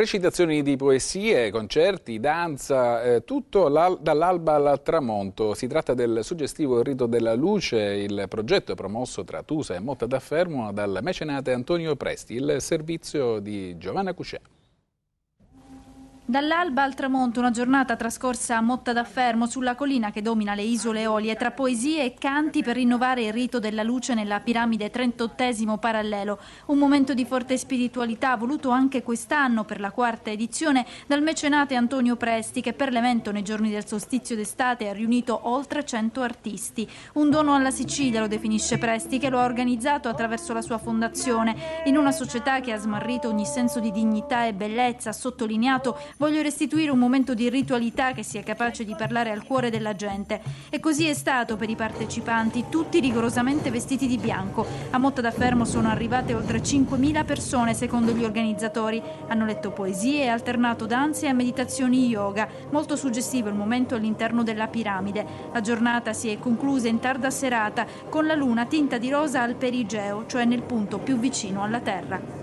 Recitazioni di poesie, concerti, danza, eh, tutto dall'alba al tramonto. Si tratta del suggestivo Rito della Luce, il progetto promosso tra Tusa e Motta d'Affermo dal mecenate Antonio Presti, il servizio di Giovanna Cuscià. Dall'alba al tramonto, una giornata trascorsa a Motta d'Affermo, sulla collina che domina le isole Eolie, tra poesie e canti per rinnovare il rito della luce nella piramide 38 parallelo. Un momento di forte spiritualità voluto anche quest'anno per la quarta edizione dal mecenate Antonio Presti che per l'evento nei giorni del solstizio d'estate ha riunito oltre 100 artisti. Un dono alla Sicilia lo definisce Presti che lo ha organizzato attraverso la sua fondazione. In una società che ha smarrito ogni senso di dignità e bellezza, ha sottolineato Voglio restituire un momento di ritualità che sia capace di parlare al cuore della gente. E così è stato per i partecipanti, tutti rigorosamente vestiti di bianco. A Motta da Fermo sono arrivate oltre 5.000 persone, secondo gli organizzatori. Hanno letto poesie e alternato danze e meditazioni yoga. Molto suggestivo il momento all'interno della piramide. La giornata si è conclusa in tarda serata con la luna tinta di rosa al perigeo, cioè nel punto più vicino alla Terra.